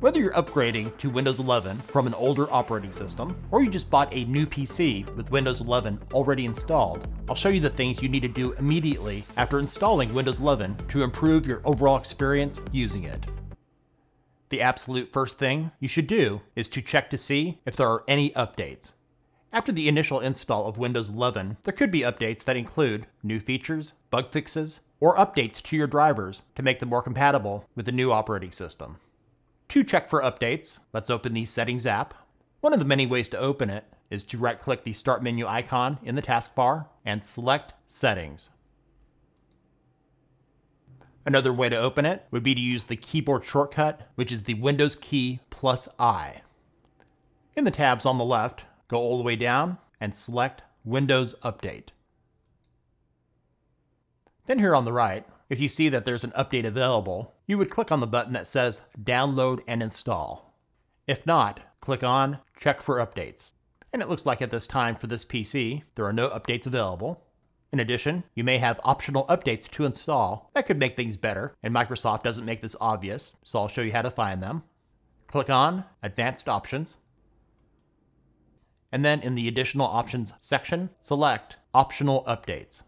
Whether you're upgrading to Windows 11 from an older operating system, or you just bought a new PC with Windows 11 already installed, I'll show you the things you need to do immediately after installing Windows 11 to improve your overall experience using it. The absolute first thing you should do is to check to see if there are any updates. After the initial install of Windows 11, there could be updates that include new features, bug fixes, or updates to your drivers to make them more compatible with the new operating system. To check for updates, let's open the Settings app. One of the many ways to open it is to right-click the Start menu icon in the taskbar and select Settings. Another way to open it would be to use the keyboard shortcut, which is the Windows key plus I. In the tabs on the left, go all the way down and select Windows Update. Then here on the right, if you see that there's an update available, you would click on the button that says Download and Install. If not, click on Check for Updates. And it looks like at this time for this PC, there are no updates available. In addition, you may have optional updates to install that could make things better, and Microsoft doesn't make this obvious, so I'll show you how to find them. Click on Advanced Options, and then in the Additional Options section, select Optional Updates.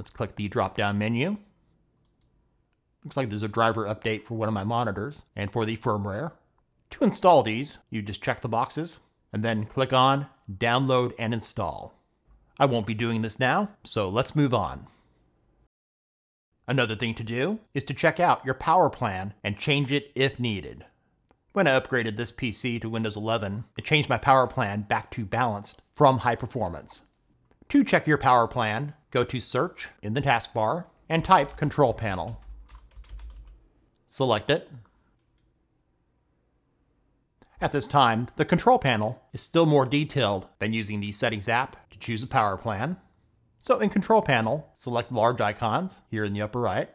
Let's click the drop-down menu. Looks like there's a driver update for one of my monitors and for the firmware. To install these, you just check the boxes and then click on Download and Install. I won't be doing this now, so let's move on. Another thing to do is to check out your power plan and change it if needed. When I upgraded this PC to Windows 11, it changed my power plan back to balanced from high performance. To check your power plan, go to Search in the taskbar and type Control Panel. Select it. At this time, the control panel is still more detailed than using the Settings app to choose a power plan. So in Control Panel, select Large Icons here in the upper right.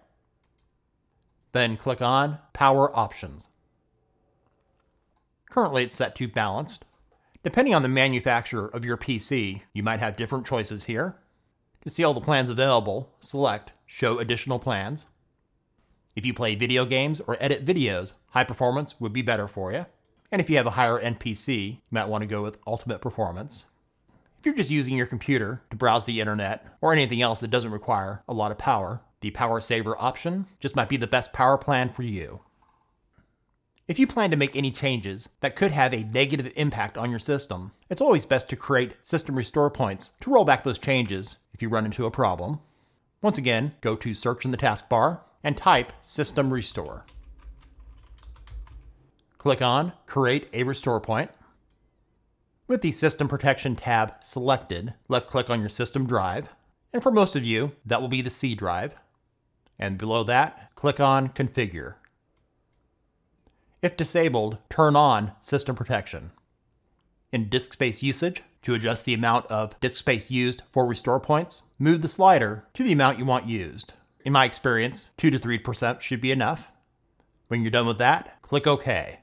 Then click on Power Options. Currently it's set to Balanced. Depending on the manufacturer of your PC, you might have different choices here. To see all the plans available, select Show Additional Plans. If you play video games or edit videos, high performance would be better for you. And if you have a higher end PC, you might want to go with Ultimate Performance. If you're just using your computer to browse the internet or anything else that doesn't require a lot of power, the Power Saver option just might be the best power plan for you. If you plan to make any changes that could have a negative impact on your system, it's always best to create system restore points to roll back those changes if you run into a problem. Once again, go to Search in the taskbar and type System Restore. Click on Create a Restore Point. With the System Protection tab selected, left-click on your system drive, and for most of you, that will be the C drive. And below that, click on Configure. If disabled, turn on System Protection. In disk space usage, to adjust the amount of disk space used for restore points, move the slider to the amount you want used. In my experience, 2 to 3% should be enough. When you're done with that, click OK.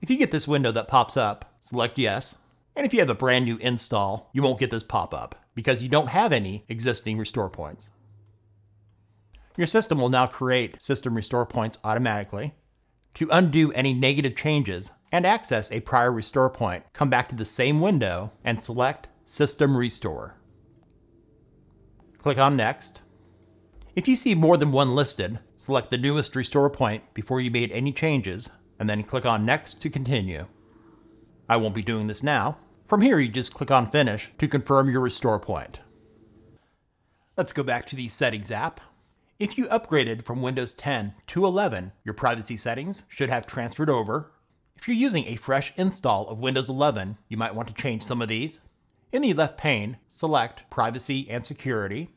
If you get this window that pops up, select Yes. And if you have a brand new install, you won't get this pop-up because you don't have any existing restore points. Your system will now create system restore points automatically. To undo any negative changes and access a prior restore point, come back to the same window and select System Restore. Click on Next. If you see more than one listed, select the newest restore point before you made any changes, and then click on Next to continue. I won't be doing this now. From here, you just click on Finish to confirm your restore point. Let's go back to the Settings app. If you upgraded from Windows 10 to 11, your privacy settings should have transferred over. If you're using a fresh install of Windows 11, you might want to change some of these. In the left pane, select Privacy and Security,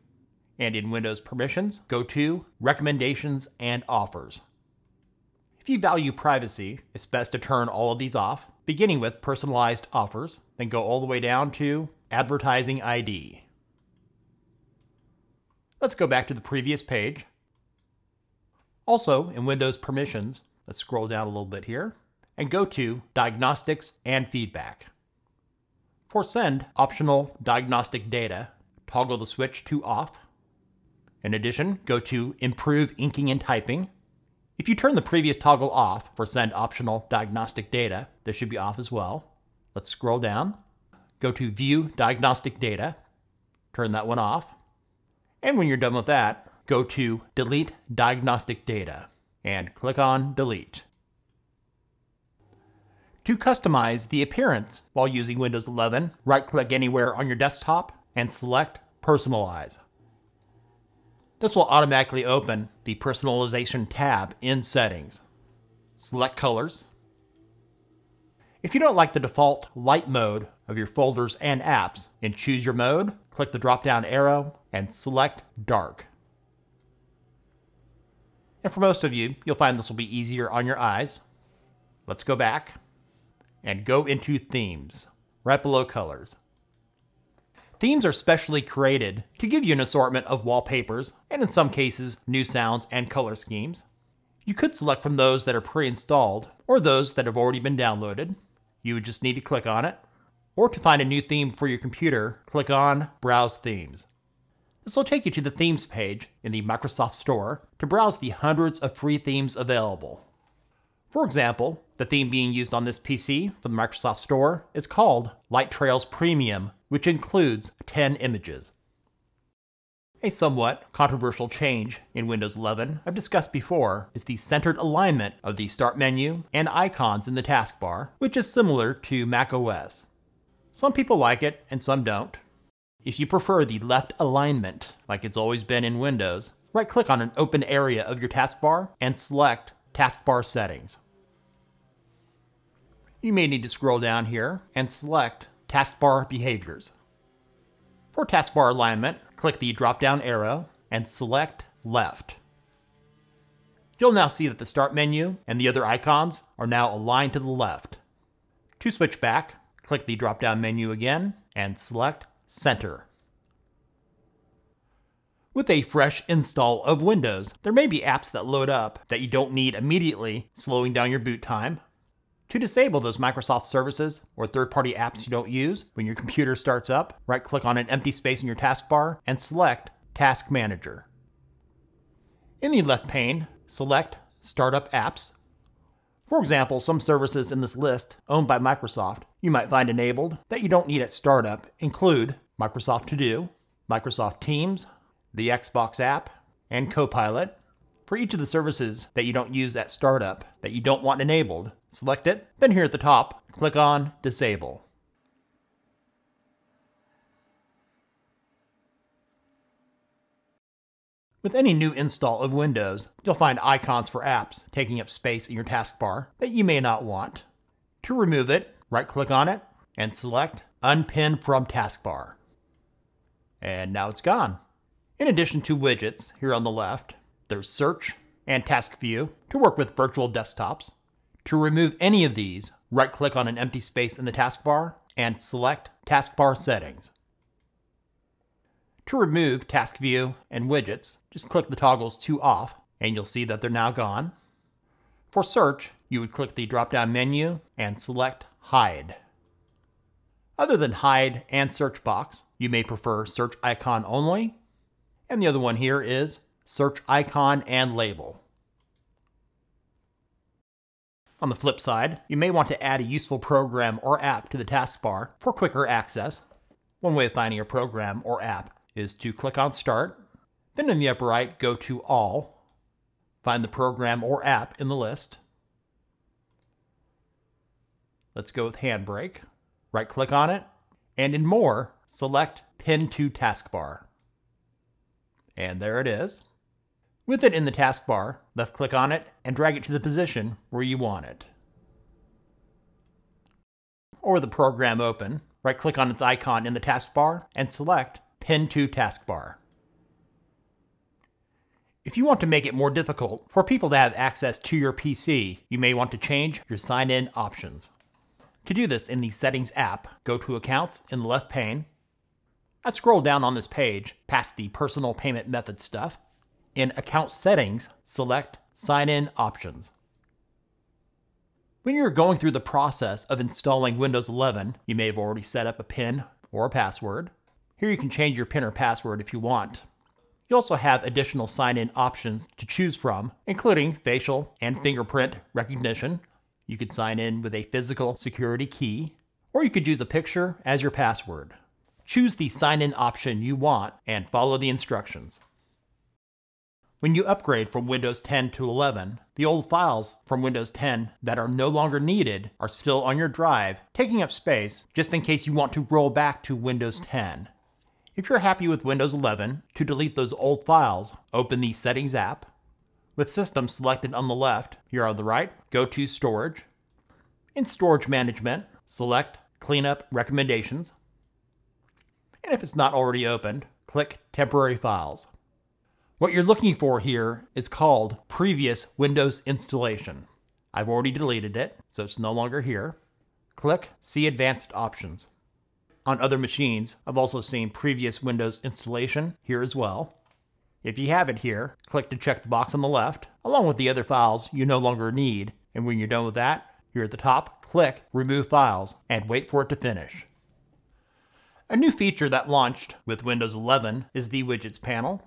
and in Windows Permissions, go to Recommendations and Offers. If you value privacy, it's best to turn all of these off, beginning with Personalized Offers, then go all the way down to Advertising ID. Let's go back to the previous page. Also, in Windows Permissions, let's scroll down a little bit here and go to Diagnostics and Feedback. For Send optional diagnostic data, toggle the switch to Off. In addition, go to Improve Inking and Typing, If you turn the previous toggle off for send optional diagnostic data, this should be off as well. Let's scroll down, go to view diagnostic data, turn that one off. And when you're done with that, go to delete diagnostic data and click on delete. To customize the appearance while using Windows 11, right click anywhere on your desktop and select personalize. This will automatically open the personalization tab in settings. Select colors. If you don't like the default light mode of your folders and apps, in choose your mode, click the drop down arrow and select dark. And for most of you, you'll find this will be easier on your eyes. Let's go back and go into themes, right below colors. Themes are specially created to give you an assortment of wallpapers, and in some cases, new sounds and color schemes. You could select from those that are pre-installed, or those that have already been downloaded. You would just need to click on it. Or to find a new theme for your computer, click on Browse Themes. This will take you to the Themes page in the Microsoft Store to browse the hundreds of free themes available. For example, the theme being used on this PC from the Microsoft Store is called Light Trails Premium which includes 10 images. A somewhat controversial change in Windows 11 I've discussed before is the centered alignment of the Start menu and icons in the taskbar, which is similar to macOS. Some people like it and some don't. If you prefer the left alignment, like it's always been in Windows, right click on an open area of your taskbar and select Taskbar Settings. You may need to scroll down here and select taskbar behaviors. For taskbar alignment, click the drop-down arrow and select left. You'll now see that the start menu and the other icons are now aligned to the left. To switch back, click the drop-down menu again and select center. With a fresh install of Windows, there may be apps that load up that you don't need immediately, slowing down your boot time, to disable those Microsoft services or third-party apps you don't use when your computer starts up, right-click on an empty space in your taskbar and select Task Manager. In the left pane, select Startup Apps. For example, some services in this list owned by Microsoft you might find enabled that you don't need at startup include Microsoft To Do, Microsoft Teams, the Xbox app, and Copilot, for each of the services that you don't use at startup that you don't want enabled, select it, then here at the top, click on Disable. With any new install of Windows, you'll find icons for apps taking up space in your taskbar that you may not want. To remove it, right-click on it and select Unpin from Taskbar. And now it's gone. In addition to widgets here on the left, there's Search and Task View to work with virtual desktops. To remove any of these, right-click on an empty space in the taskbar and select Taskbar Settings. To remove Task View and widgets, just click the toggles to off and you'll see that they're now gone. For search, you would click the drop-down menu and select Hide. Other than Hide and Search Box, you may prefer Search Icon only, and the other one here is search icon, and label. On the flip side, you may want to add a useful program or app to the taskbar for quicker access. One way of finding a program or app is to click on Start, then in the upper right, go to All, find the program or app in the list. Let's go with Handbrake, right click on it, and in More, select Pin to Taskbar. And there it is. With it in the taskbar, left click on it and drag it to the position where you want it. Or the program open, right click on its icon in the taskbar and select Pin to Taskbar. If you want to make it more difficult for people to have access to your PC, you may want to change your sign-in options. To do this in the Settings app, go to Accounts in the left pane. I'd scroll down on this page past the personal payment method stuff in Account Settings, select Sign In Options. When you're going through the process of installing Windows 11, you may have already set up a PIN or a password. Here you can change your PIN or password if you want. You also have additional sign-in options to choose from, including facial and fingerprint recognition. You could sign in with a physical security key, or you could use a picture as your password. Choose the sign-in option you want and follow the instructions. When you upgrade from Windows 10 to 11, the old files from Windows 10 that are no longer needed are still on your drive, taking up space just in case you want to roll back to Windows 10. If you're happy with Windows 11, to delete those old files, open the Settings app. With System selected on the left, here on the right, go to Storage. In Storage Management, select Cleanup Recommendations. And if it's not already opened, click Temporary Files. What you're looking for here is called Previous Windows Installation. I've already deleted it, so it's no longer here. Click See Advanced Options. On other machines, I've also seen previous Windows installation here as well. If you have it here, click to check the box on the left, along with the other files you no longer need, and when you're done with that, here at the top, click Remove Files and wait for it to finish. A new feature that launched with Windows 11 is the Widgets panel.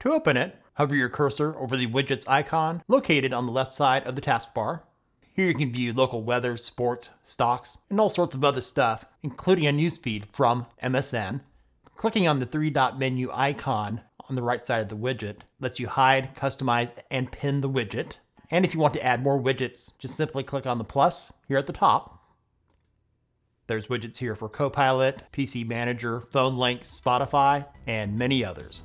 To open it, hover your cursor over the widgets icon located on the left side of the taskbar. Here you can view local weather, sports, stocks, and all sorts of other stuff, including a newsfeed from MSN. Clicking on the three dot menu icon on the right side of the widget lets you hide, customize, and pin the widget. And if you want to add more widgets, just simply click on the plus here at the top. There's widgets here for Copilot, PC Manager, Phone Link, Spotify, and many others.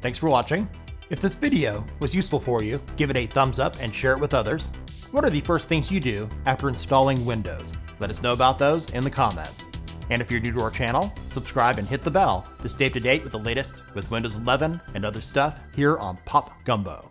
Thanks for watching. If this video was useful for you, give it a thumbs up and share it with others. What are the first things you do after installing Windows? Let us know about those in the comments. And if you're new to our channel, subscribe and hit the bell to stay up to date with the latest with Windows 11 and other stuff here on Pop Gumbo.